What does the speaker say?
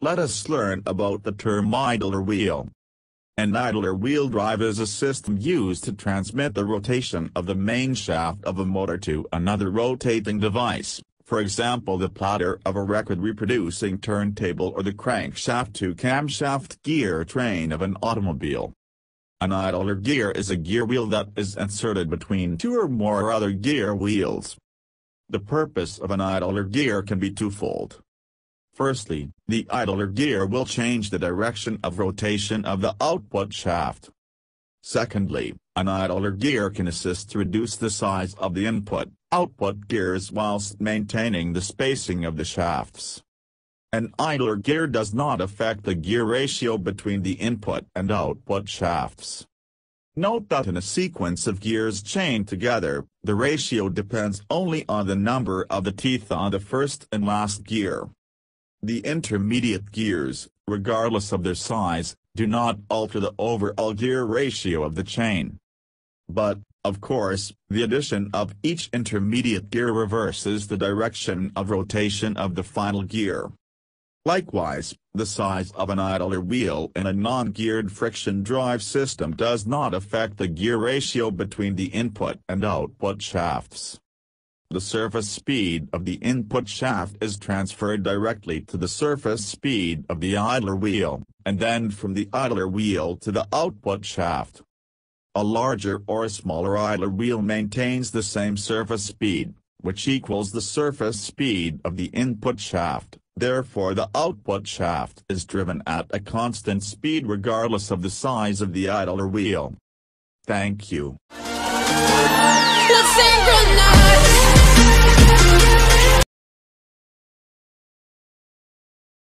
let us learn about the term idler wheel. An idler wheel drive is a system used to transmit the rotation of the main shaft of a motor to another rotating device, for example the platter of a record reproducing turntable or the crankshaft to camshaft gear train of an automobile. An idler gear is a gear wheel that is inserted between two or more other gear wheels. The purpose of an idler gear can be twofold. Firstly, the idler gear will change the direction of rotation of the output shaft. Secondly, an idler gear can assist to reduce the size of the input-output gears whilst maintaining the spacing of the shafts. An idler gear does not affect the gear ratio between the input and output shafts. Note that in a sequence of gears chained together, the ratio depends only on the number of the teeth on the first and last gear. The intermediate gears, regardless of their size, do not alter the overall gear ratio of the chain. But, of course, the addition of each intermediate gear reverses the direction of rotation of the final gear. Likewise, the size of an idler wheel in a non-geared friction drive system does not affect the gear ratio between the input and output shafts. The surface speed of the input shaft is transferred directly to the surface speed of the idler wheel, and then from the idler wheel to the output shaft. A larger or a smaller idler wheel maintains the same surface speed, which equals the surface speed of the input shaft, therefore the output shaft is driven at a constant speed regardless of the size of the idler wheel. Thank you.